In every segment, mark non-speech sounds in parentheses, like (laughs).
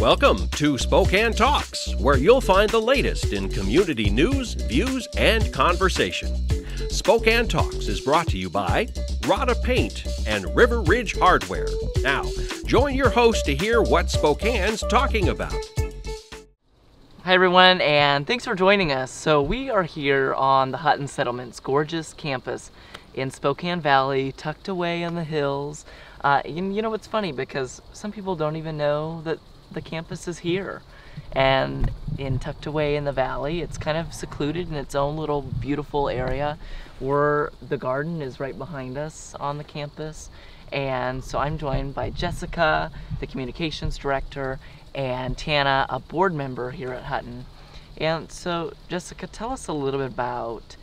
Welcome to Spokane Talks, where you'll find the latest in community news, views, and conversation. Spokane Talks is brought to you by Rodda Paint and River Ridge Hardware. Now, join your host to hear what Spokane's talking about. Hi everyone, and thanks for joining us. So we are here on the Hutton Settlement's gorgeous campus in Spokane Valley, tucked away in the hills. Uh, you, you know what's funny because some people don't even know that the campus is here. And in tucked away in the valley it's kind of secluded in its own little beautiful area where the garden is right behind us on the campus. And so i'm joined by jessica the communications director and tana a board member here at hutton. And so jessica tell us a little bit about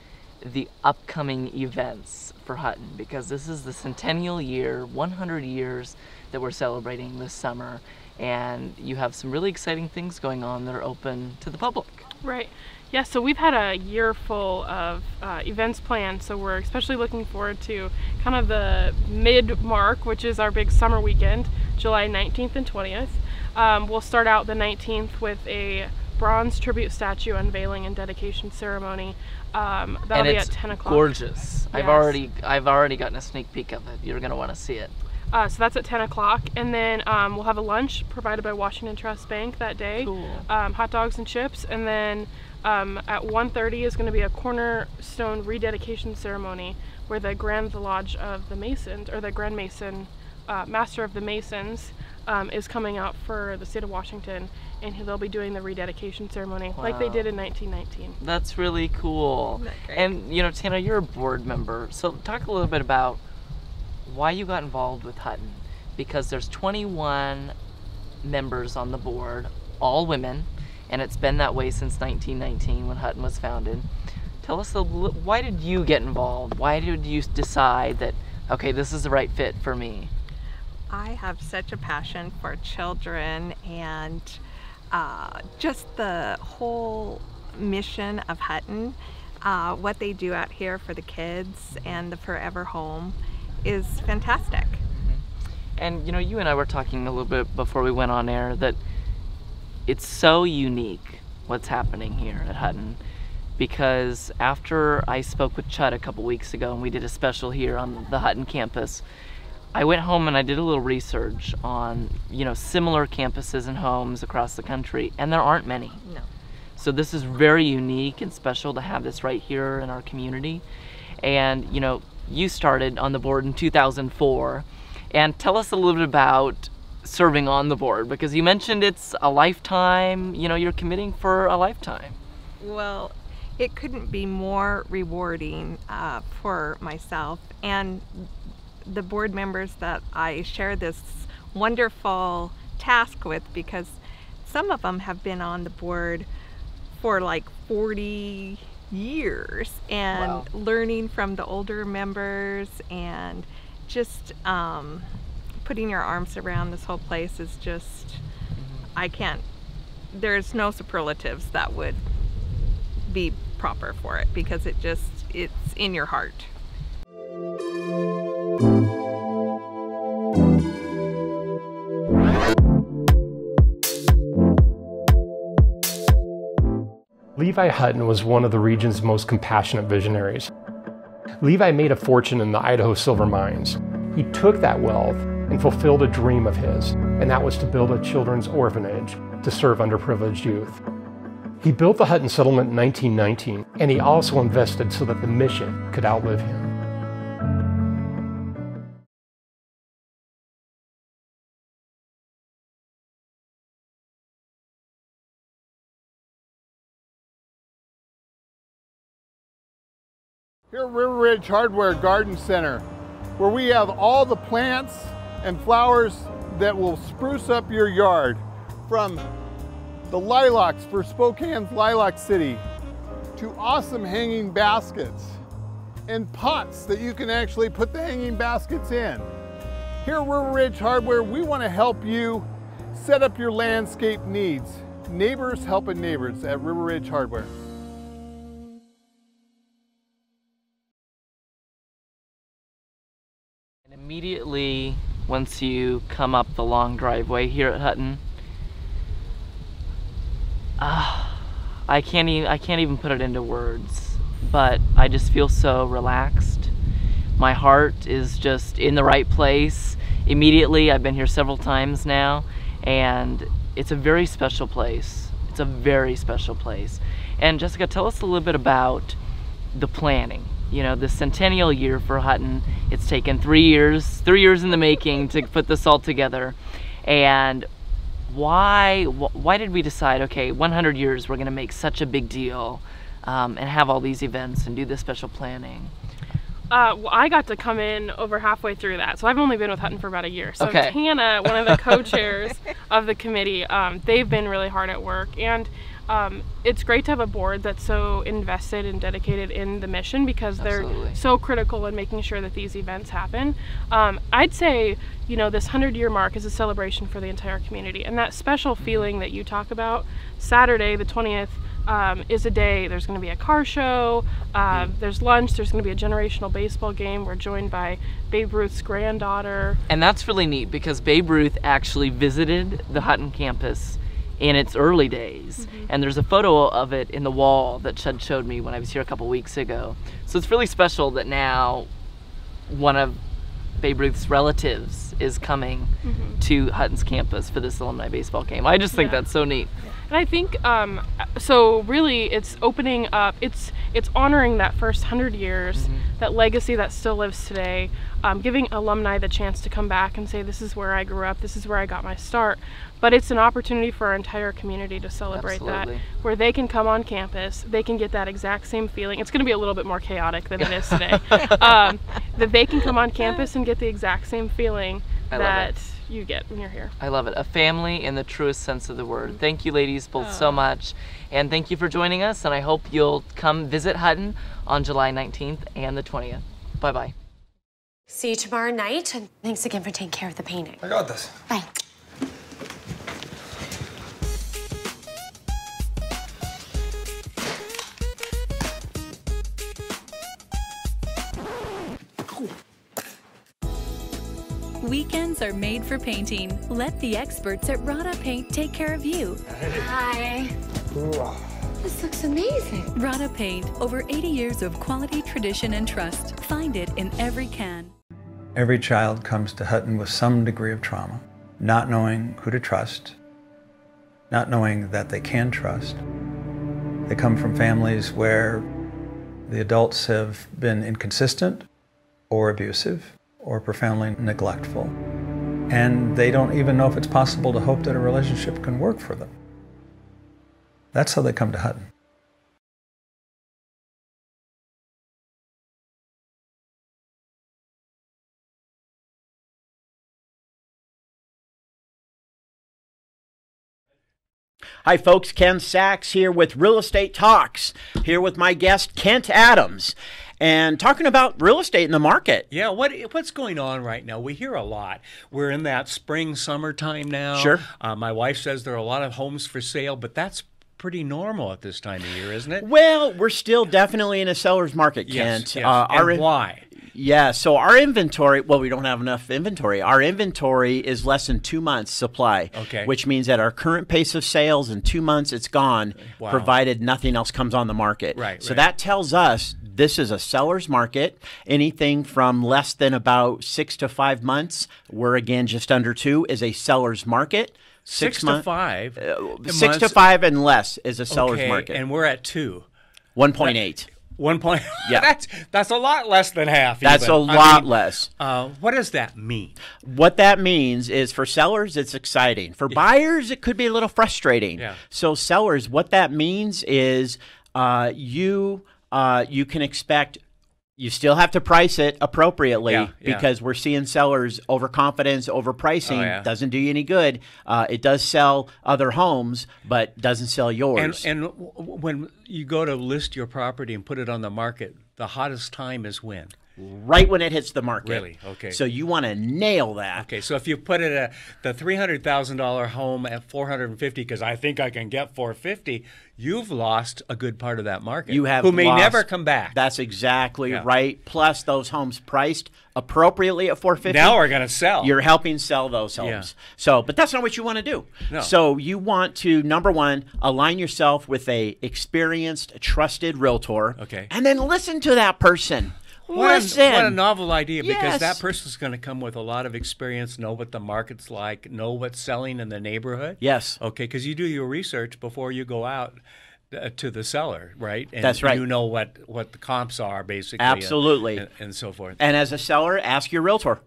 the upcoming events for hutton because this is the centennial year 100 years that we're celebrating this summer and you have some really exciting things going on that are open to the public. Right. Yeah, so we've had a year full of uh, events planned, so we're especially looking forward to kind of the mid mark, which is our big summer weekend, July 19th and 20th. Um, we'll start out the 19th with a bronze tribute statue unveiling and dedication ceremony. Um, that'll and be at 10 o'clock. Gorgeous. Yes. I've already I've already gotten a sneak peek of it. You're gonna want to see it. Uh, so that's at 10 o'clock. And then um, we'll have a lunch provided by Washington Trust Bank that day. Cool. Um, hot dogs and chips. And then um, at 1.30 is going to be a cornerstone rededication ceremony where the Grand Lodge of the Masons, or the Grand Mason, uh, Master of the Masons, um, is coming out for the state of Washington. And they'll be doing the rededication ceremony wow. like they did in 1919. That's really cool. And, you know, Tana, you're a board member. So talk a little bit about why you got involved with Hutton because there's 21 members on the board, all women, and it's been that way since 1919 when Hutton was founded. Tell us, a, why did you get involved? Why did you decide that, okay, this is the right fit for me? I have such a passion for children and uh, just the whole mission of Hutton, uh, what they do out here for the kids and the Forever Home is fantastic. Mm-hmm. And you know, you and I were talking a little bit before we went on air that it's so unique what's happening here at Hutton because after I spoke with Chud a couple weeks ago and we did a special here on the Hutton campus, I went home and I did a little research on, you know, similar campuses and homes across the country, and there aren't many. No. So this is very unique and special to have this right here in our community. And, you know, you started on the board in 2004. And tell us a little bit about serving on the board because you mentioned it's a lifetime, you know, you're committing for a lifetime. Well, it couldn't be more rewarding uh, for myself and the board members that I share this wonderful task with because some of them have been on the board for like 40 years and wow. learning from the older members and just um, putting your arms around this whole place is just mm-hmm. I can't there's no superlatives that would be proper for it because it just it's in your heart. Levi Hutton was one of the region's most compassionate visionaries. Levi made a fortune in the Idaho silver mines. He took that wealth and fulfilled a dream of his, and that was to build a children's orphanage to serve underprivileged youth. He built the Hutton settlement in 1919, and he also invested so that the mission could outlive him. Here at River Ridge Hardware Garden Center, where we have all the plants and flowers that will spruce up your yard, from the lilacs for Spokane's Lilac City, to awesome hanging baskets, and pots that you can actually put the hanging baskets in. Here at River Ridge Hardware, we want to help you set up your landscape needs. Neighbors helping neighbors at River Ridge Hardware. Immediately once you come up the long driveway here at Hutton, ah, I can't even I can't even put it into words, but I just feel so relaxed. My heart is just in the right place immediately. I've been here several times now, and it's a very special place. It's a very special place. And Jessica, tell us a little bit about the planning. You know, the centennial year for Hutton. It's taken three years, three years in the making to put this all together. And why why did we decide okay 100 years we're going to make such a big deal um, and have all these events and do this special planning uh, well, I got to come in over halfway through that, so I've only been with Hutton for about a year. So Okay. Tana, one of the co-chairs (laughs) of the committee, um, they've been really hard at work, and um, it's great to have a board that's so invested and dedicated in the mission because they're Absolutely. so critical in making sure that these events happen. Um, I'd say, you know, this 100 year mark is a celebration for the entire community, and that special feeling that you talk about, Saturday, the 20th. Um, is a day. There's going to be a car show. Uh, there's lunch. There's going to be a generational baseball game. We're joined by Babe Ruth's granddaughter. and that's really neat because babe ruth actually visited the hutton campus in its early days. Mm-hmm. And there's a photo of it in the wall that chud showed me when i was here a couple weeks ago. So it's really special that now one of babe ruth's relatives is coming mm-hmm. to hutton's campus for this alumni baseball game. I just think Yeah. that's so neat And I think um, so. Really, it's opening up. It's it's honoring that first hundred years, that legacy that still lives today. Um, giving alumni the chance to come back and say, "This is where I grew up. This is where I got my start." But it's an opportunity for our entire community to celebrate Absolutely. that, where they can come on campus, they can get that exact same feeling. It's going to be a little bit more chaotic than it is today. (laughs) um, that they can come on campus and get the exact same feeling I that. You get when you're here. I love it. A family in the truest sense of the word. Mm-hmm. Thank you, ladies, both so oh. much. And thank you for joining us. And I hope you'll come visit Hutton on July 19th and the 20th. Bye bye. See you tomorrow night, and thanks again for taking care of the painting. I got this. Bye. Weekends are made for painting. Let the experts at Rodda Paint take care of you. Hi. This looks amazing. Rodda Paint, over 80 years of quality, tradition, and trust. Find it in every can. Every child comes to Hutton with some degree of trauma, not knowing who to trust, not knowing that they can trust. They come from families where the adults have been inconsistent or abusive or profoundly neglectful. And they don't even know if it's possible to hope that a relationship can work for them. That's how they come to Hutton. Hi, folks. Ken Sax here with Real Estate Talks. Here with my guest, Kent Adams, and talking about real estate in the market. Yeah, what what's going on right now? We hear a lot. We're in that spring summertime now. Sure. Uh, my wife says there are a lot of homes for sale, but that's pretty normal at this time of year, isn't it? Well, we're still definitely in a seller's market, Yes, Kent. yes. Uh, and in- why? Yeah, so our inventory, well, we don't have enough inventory. Our inventory is less than two months supply. Okay. Which means at our current pace of sales, in two months, it's gone, Wow. provided nothing else comes on the market. Right, So right. that tells us this is a seller's market. Anything from less than about six to five months, we're again just under two, is a seller's market. Six, to month- five. uh, Six to five and less is a seller's okay, market. and we're at two. 1.8. One point. Yeah. (laughs) (laughs) that's that's a lot less than half. That's even. a I lot mean, less. Uh, what does that mean? What that means is for sellers, it's exciting. For buyers, it could be a little frustrating. Yeah. So sellers, what that means is uh, you uh, you can expect. You still have to price it appropriately Yeah, yeah. because we're seeing sellers overconfidence, overpricing Oh, yeah. doesn't do you any good. Uh, it does sell other homes, but doesn't sell yours. and w- when you go to list your property and put it on the market, the hottest time is when. Right when it hits the market. Really? Okay. So you want to nail that. Okay, so if you put it at the three hundred thousand dollar home at four hundred and fifty, because I think I can get four fifty, you've lost a good part of that market. You have who may lost- never come back. That's exactly Yeah. right. Plus those homes priced appropriately at 450. Now we're gonna sell. You're helping sell those homes. Yeah. So, but that's not what you want to do. No. So you want to number 1 align yourself with a experienced, trusted realtor. Okay. And then listen to that person. What a, what a novel idea because that person's going to come with a lot of experience, know what the market's like, know what's selling in the neighborhood. Yes. Okay, because you do your research before you go out uh, to the seller, right? And That's right. You know what, what the comps are basically. Absolutely. And, and so forth. And as a seller, ask your realtor,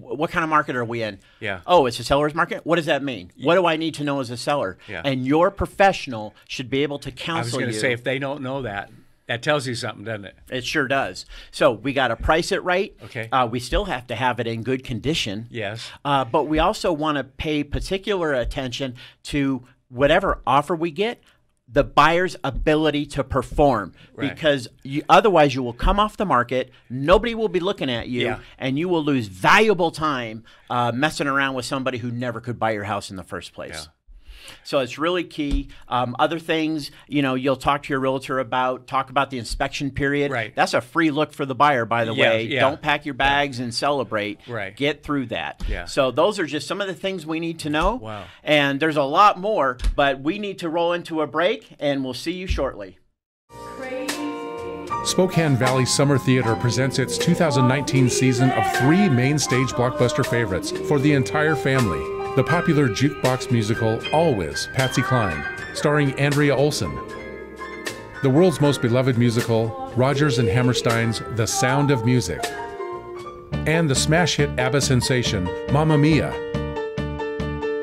what kind of market are we in? Yeah. Oh, it's a seller's market? What does that mean? What do I need to know as a seller? Yeah. And your professional should be able to counsel. I was going you. to say, if they don't know that, that tells you something, doesn't it? It sure does. So we got to price it right. Okay. Uh, we still have to have it in good condition. Yes. Uh, but we also want to pay particular attention to whatever offer we get, the buyer's ability to perform. Right. Because you, otherwise, you will come off the market, nobody will be looking at you, Yeah. and you will lose valuable time uh, messing around with somebody who never could buy your house in the first place. So it's really key. Um, other things, you know, you'll talk to your realtor about, talk about the inspection period. Right. That's a free look for the buyer, by the Yeah, way. yeah. Don't pack your bags and celebrate. Right. Get through that. Yeah. So those are just some of the things we need to know. Wow. And there's a lot more, but we need to roll into a break, and we'll see you shortly. Spokane Valley Summer Theater presents its 2019 season of three main stage blockbuster favorites for the entire family. The popular jukebox musical Always, Patsy Cline, starring Andrea Olson. The world's most beloved musical, Rodgers and Hammerstein's The Sound of Music. And the smash hit ABBA sensation, Mamma Mia.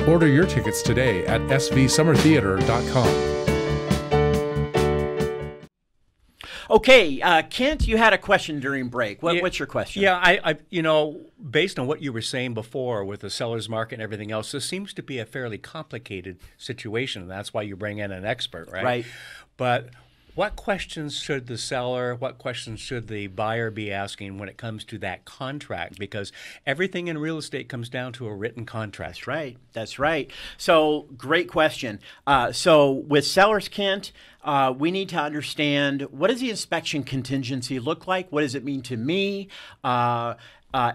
Order your tickets today at svsummertheater.com. Okay, uh, Kent, you had a question during break. What, Yeah, what's your question? Yeah, I, I, you know, based on what you were saying before with the seller's market and everything else, this seems to be a fairly complicated situation. and That's why you bring in an expert, right? Right. But what questions should the seller, what questions should the buyer be asking when it comes to that contract? Because everything in real estate comes down to a written contract. That's right. That's right. So, great question. Uh, so, with sellers, Kent, uh, we need to understand what does the inspection contingency look like? What does it mean to me? Uh, uh,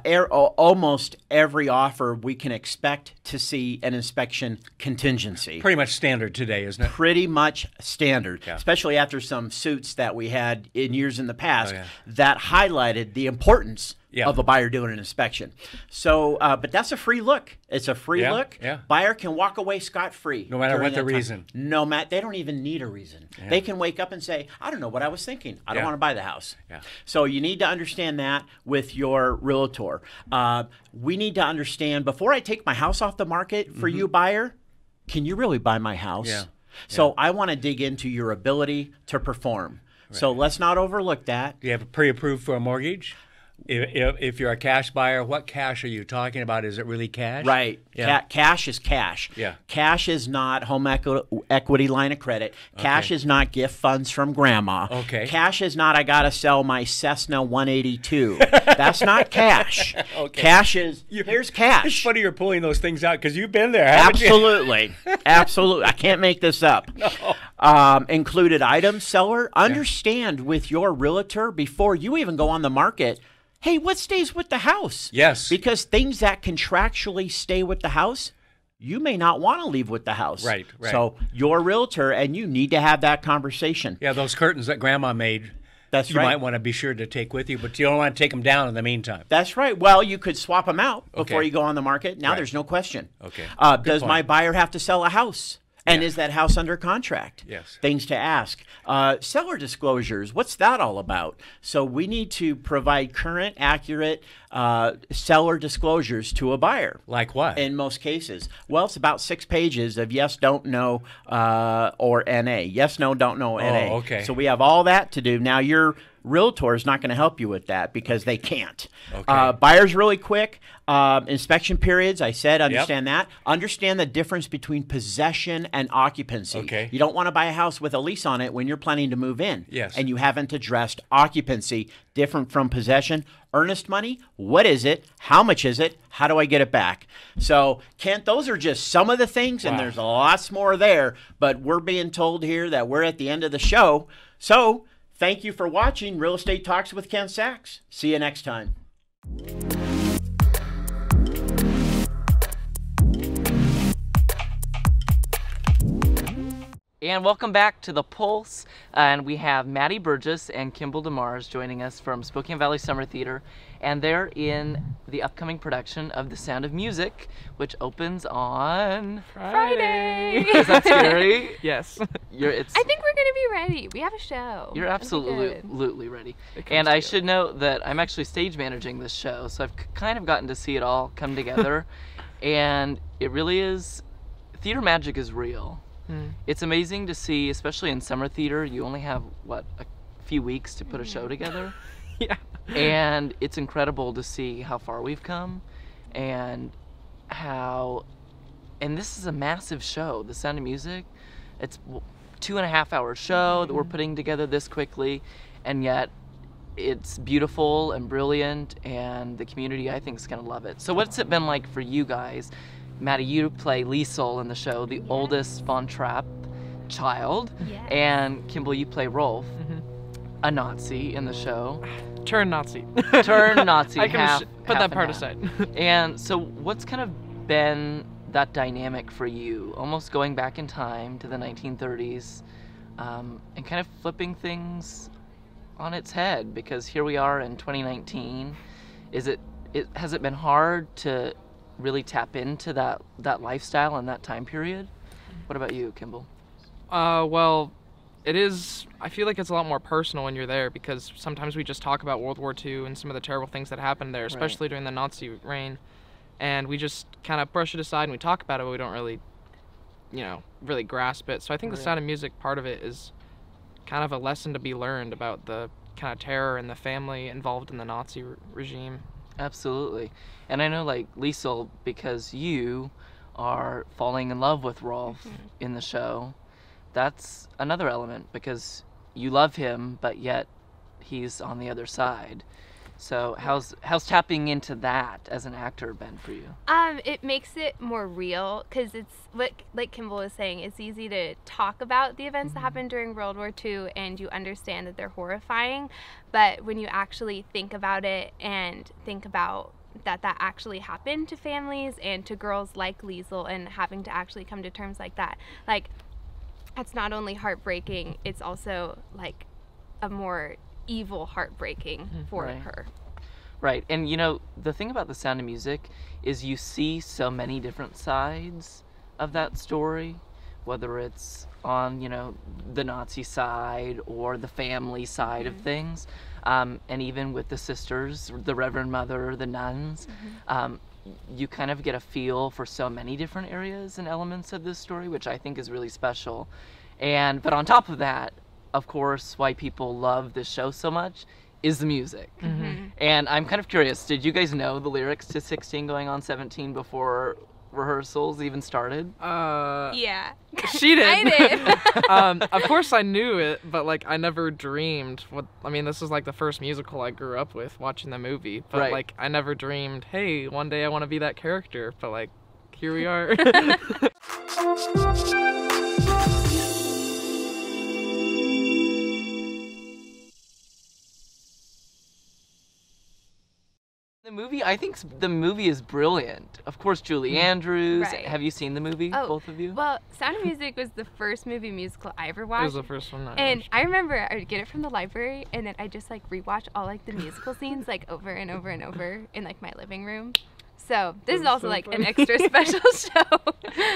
almost every offer we can expect to see an inspection contingency. Pretty much standard today, isn't it? Pretty much standard, Yeah. especially after some suits that we had in years in the past Oh, yeah. that highlighted the importance Yeah. of a buyer doing an inspection. So, uh, but that's a free look. It's a free Yeah, look. yeah. Buyer can walk away scot free. No matter what the reason. No matter they don't even need a reason. They can wake up and say, "I don't know what I was thinking. I don't Yeah. want to buy the house." Yeah. So you need to understand that with your realtor. Uh, we need to understand before I take my house off the market for you, buyer. Can you really buy my house? Mm-hmm. Yeah. So I want to dig into your ability to perform. So let's not overlook that. Do you have a pre-approved for a mortgage? If, if, if you're a cash buyer, what cash are you talking about? Is it really cash? Right. Yeah. Ca- cash is cash. Yeah. Cash is not home equi- equity line of credit. Cash Okay. is not gift funds from grandma. Okay. Cash is not I got to sell my Cessna 182. (laughs) That's not cash. Okay. Cash is here's It's cash. funny you're pulling those things out because you've been there, haven't you? Absolutely. (laughs) Absolutely. I can't make this up. Um, included items, seller. Understand with your realtor before you even go on the market. Hey, what stays with the house? Yes. Because things that contractually stay with the house, you may not want to leave with the house. Right, right. So your realtor and you need to have that conversation. Yeah, those curtains that Grandma made. That's you right. might want to be sure to take with you, but you don't want to take them down in the meantime. That's right. Well, you could swap them out before Okay. you go on the market. Now Right. there's no question. Okay. Uh, does my buyer have to sell a house? And Yeah. is that house under contract? Yes. Things to ask. Uh, seller disclosures. What's that all about? So we need to provide current, accurate uh, seller disclosures to a buyer. Like what? In most cases, well, it's about six pages of yes, don't know, uh, or NA. Yes, no, don't know, NA. Oh, okay. So we have all that to do. Now your realtor is not going to help you with that because they can't. Okay. Uh, buyers really quick. Um, inspection periods. I said understand that. Understand the difference between possession and occupancy. Okay. You don't want to buy a house with a lease on it when you're planning to move in. Yes. And you haven't addressed occupancy, different from possession. earnest money? What is it? How much is it? How do I get it back? So, Kent, those are just some of the things, and there's lots more there. But we're being told here that we're at the end of the show. So, thank you for watching Real Estate Talks with Ken Sax. See you next time. And welcome back to The Pulse. Uh, and we have Maddie Burgess and Kimball DeMars joining us from Spokane Valley Summer Theater. And they're in the upcoming production of The Sound of Music, which opens on Friday. Is that scary? (laughs) yes. You're, it's, I think we're gonna be ready. We have a show. You're absolutely, absolutely ready. And I should note that I'm actually stage managing this show, so I've kind of gotten to see it all come together. (laughs) and it really is, theater magic is real. Hmm. It's amazing to see, especially in summer theater, you only have, what, a few weeks to put a show together? (laughs) (laughs) yeah. And it's incredible to see how far we've come and how, and this is a massive show, The Sound of Music. It's two and a half hour show that we're mm-hmm. putting together this quickly, and yet it's beautiful and brilliant, and the community I think is gonna love it. So what's it been like for you guys? Maddie, you play Liesl in the show, the oldest Von Trapp child, Yes. and Kimball, you play Rolf, mm-hmm. A Nazi in the show. (sighs) Turn Nazi. (laughs) Turn Nazi. (laughs) I can half, put half that part half. aside. (laughs) and so, what's kind of been that dynamic for you? Almost going back in time to the 1930s, um, and kind of flipping things on its head because here we are in 2019. Is it? It has it been hard to really tap into that that lifestyle and that time period? What about you, Kimball? Uh, well, it is. I feel like it's a lot more personal when you're there because sometimes we just talk about World War II and some of the terrible things that happened there, especially during the Nazi reign, and we just kind of brush it aside and we talk about it, but we don't really, you know, really grasp it. So I think the Sound of Music part of it is kind of a lesson to be learned about the kind of terror and the family involved in the Nazi re- regime. Absolutely. And I know, like, Liesl, because you are falling in love with Rolf mm-hmm. in the show, that's another element because you love him, but yet he's on the other side. So, how's how's tapping into that as an actor been for you? Um, it makes it more real because it's like like Kimball was saying. It's easy to talk about the events that happened during World War II, and you understand that they're horrifying. But when you actually think about it and think about that that actually happened to families and to girls like Liesl, and having to actually come to terms like that, like that's not only heartbreaking. It's also like a more evil heartbreaking for Right. her. Right. And you know, the thing about the sound of music is you see so many different sides of that story, whether it's on, you know, the Nazi side or the family side of things. Um, and even with the sisters, the Reverend Mother, the nuns, um, you kind of get a feel for so many different areas and elements of this story, which I think is really special. And but on top of that, of course, why people love this show so much is the music. Mhm. And I'm kind of curious, did you guys know the lyrics to 16 going on 17 before rehearsals even started? Uh, Yeah. She did. (laughs) I did. (laughs) um, of course I knew it, but like I never dreamed. What I mean, this is like the first musical I grew up with, watching the movie. But Right. like I never dreamed, hey, one day I want to be that character. But like, here we are. (laughs) I think the movie is brilliant. Of course, Julie mm-hmm. Andrews. Right. Have you seen the movie, Oh, both of you? Well, Sound of (laughs) Music was the first movie musical I ever watched. it was the first one. I And watched. I remember I would get it from the library, and then I just like rewatch all like the musical (laughs) scenes like over and over and over in like my living room. So this is also so like an extra (laughs) special show.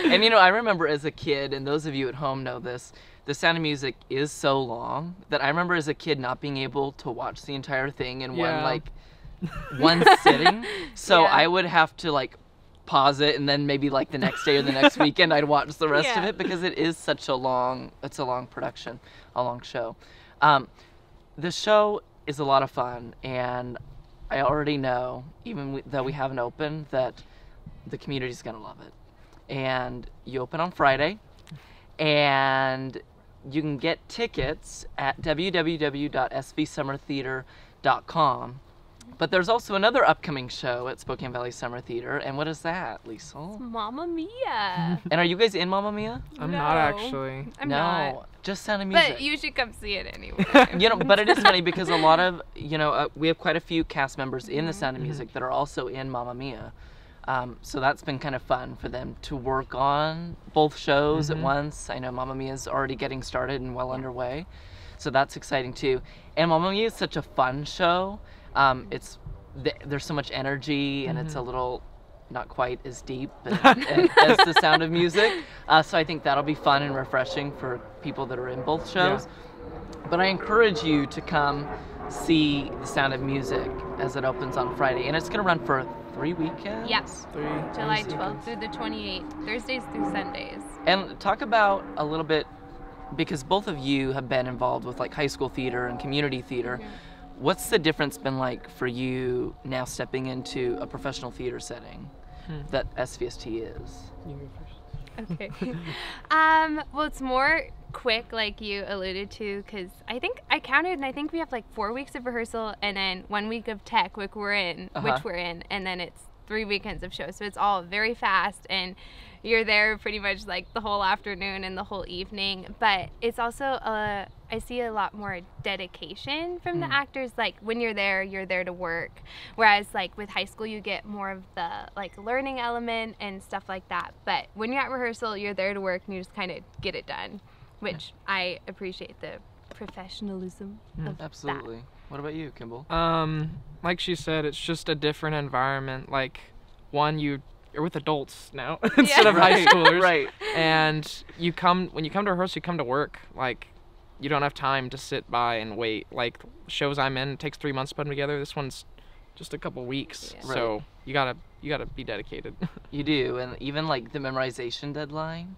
and you know, I remember as a kid, and those of you at home know this, the sound of music is so long that I remember as a kid not being able to watch the entire thing in one like one (laughs) sitting. So Yeah. I would have to like pause it and then maybe like the next day or the next (laughs) weekend I'd watch the rest of it because it is such a long it's a long production, a long show. Um, the show is a lot of fun and I already know, even though we haven't opened, that the community's gonna love it. And you open on Friday, and you can get tickets at www.svsummertheater.com. But there's also another upcoming show at Spokane Valley Summer Theater, and what is that, Liesl? Mamma Mia. (laughs) And are you guys in Mamma Mia? I'm No. not actually. I'm no, not. just Sound of Music. But you should come see it anyway. (laughs) you know, but it is funny because a lot of you know uh, we have quite a few cast members in the Sound Mm-hmm. of Music that are also in Mamma Mia. Um, so that's been kind of fun for them to work on both shows Mhm. at once. I know Mamma Mia is already getting started and well underway, so that's exciting too. And Mamma Mia is such a fun show. Um, it's th- there's so much energy and it's a Mhm. little not quite as deep (laughs) as, as the Sound of Music. Uh, so I think that'll be fun and refreshing for people that are in both shows. But I encourage you to come see The Sound of Music as it opens on Friday. And it's going to run for three weekends? Yes. Three. July three 12th through the 28th, Thursdays through Sundays. And talk about a little bit, because both of you have been involved with like high school theater and community theater. What's the difference been like for you now stepping into a professional theater setting Hmm. that SVST is? Okay. (laughs) um, well, it's more quick, like you alluded to, because I think I counted, and I think we have like four weeks of rehearsal, and then one week of tech, which we're in, Uh-huh. which we're in, and then it's three weekends of shows. So it's all very fast, and you're there pretty much like the whole afternoon and the whole evening. But it's also uh, I see a lot more dedication from Hmm. the Mm. actors. Like when you're there, you're there to work. Whereas like with high school, you get more of the like learning element and stuff like that. But when you're at rehearsal, you're there to work and you just kind of get it done, which I appreciate the professionalism Hmm. of Absolutely. What about you, Kimball? Um, like she said, it's just a different environment. Like, one, you you're with adults now (laughs) instead of high Right, schoolers, (laughs) right. And you come when you come to rehearsal, you come to work. Like, you don't have time to sit by and wait. Like shows I'm in, it takes three months to put them together. This one's just a couple weeks, Yeah. so Right. you gotta you gotta be dedicated. (laughs) You do, and even like the memorization deadline,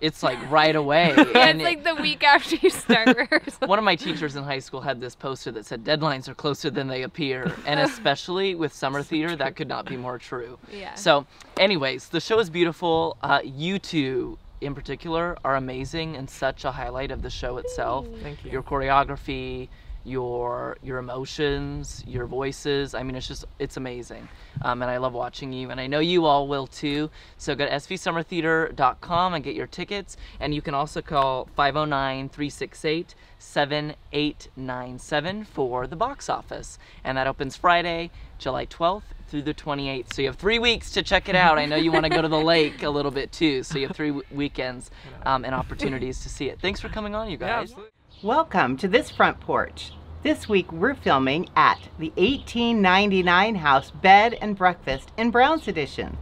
it's like (laughs) right away. yeah, and it's like the week after you start (laughs) rehearsal. One of my teachers in high school had this poster that said deadlines are closer than they appear, and especially with summer theater, that could not be more true. Yeah. So, anyways, the show is beautiful. Uh, you two, in particular, are amazing and such a highlight of the show itself. Thank you. Your choreography, your your emotions, your voices. I mean, it's just it's amazing, um, and I love watching you, and I know you all will too. So go to svsummertheater.com and get your tickets, and you can also call 509-368-7897 for the box office, and that opens Friday, July 12th through the 28th. So you have three weeks to check it out. I know you want to go to the lake a little bit too, so you have three w- weekends um, and opportunities to see it. Thanks for coming on, you guys. Welcome to this front porch. This week we're filming at the 1899 House Bed and Breakfast in Browne's Addition.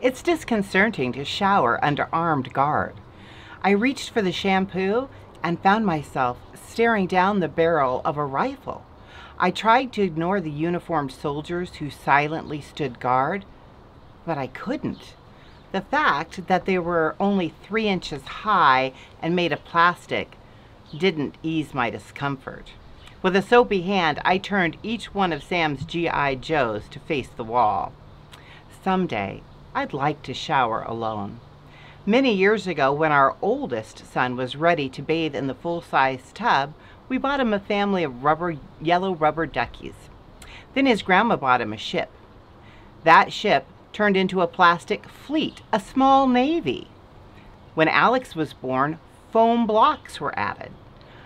It's disconcerting to shower under armed guard. I reached for the shampoo and found myself staring down the barrel of a rifle. I tried to ignore the uniformed soldiers who silently stood guard, but I couldn't. The fact that they were only three inches high and made of plastic didn't ease my discomfort. With a soapy hand, I turned each one of Sam's G.I. Joes to face the wall. Someday, I'd like to shower alone. Many years ago, when our oldest son was ready to bathe in the full-size tub, we bought him a family of rubber, yellow rubber duckies. Then his grandma bought him a ship. That ship turned into a plastic fleet, a small navy. When Alex was born, foam blocks were added.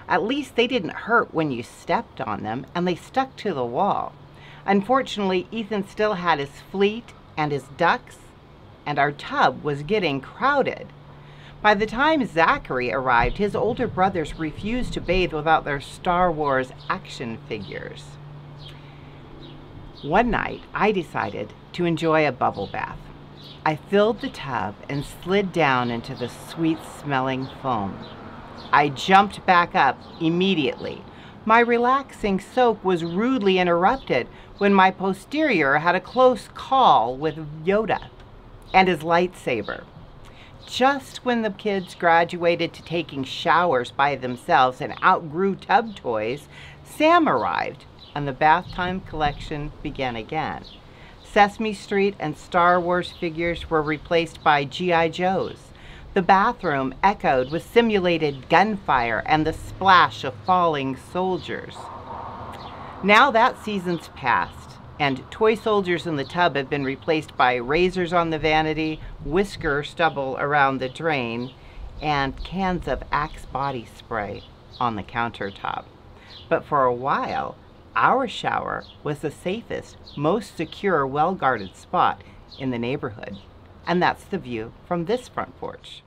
At least they didn't hurt when you stepped on them, and they stuck to the wall. Unfortunately, Ethan still had his fleet and his ducks, and our tub was getting crowded. By the time Zachary arrived, his older brothers refused to bathe without their Star Wars action figures. One night, I decided to enjoy a bubble bath. I filled the tub and slid down into the sweet smelling foam. I jumped back up immediately. My relaxing soak was rudely interrupted when my posterior had a close call with Yoda and his lightsaber. Just when the kids graduated to taking showers by themselves and outgrew tub toys, Sam arrived and the bath time collection began again. Sesame Street and Star Wars figures were replaced by G.I. Joes. The bathroom echoed with simulated gunfire and the splash of falling soldiers. Now that season's past, And toy soldiers in the tub have been replaced by razors on the vanity, whisker stubble around the drain, and cans of Axe body spray on the countertop. But for a while, our shower was the safest, most secure, well guarded spot in the neighborhood. And that's the view from this front porch.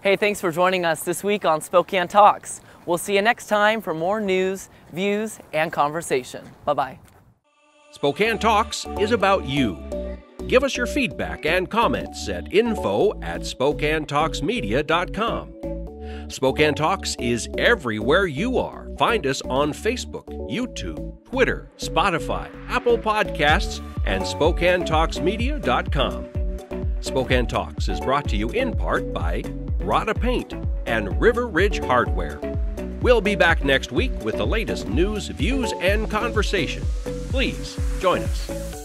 Hey, thanks for joining us this week on Spokane Talks. We'll see you next time for more news, views, and conversation. Bye bye. Spokane Talks is about you. Give us your feedback and comments at info at SpokaneTalksMedia.com. Spokane Talks is everywhere you are. Find us on Facebook, YouTube, Twitter, Spotify, Apple Podcasts, and SpokaneTalksMedia.com. Spokane Talks is brought to you in part by Rodda Paint and River Ridge Hardware. We'll be back next week with the latest news, views, and conversation. Please join us.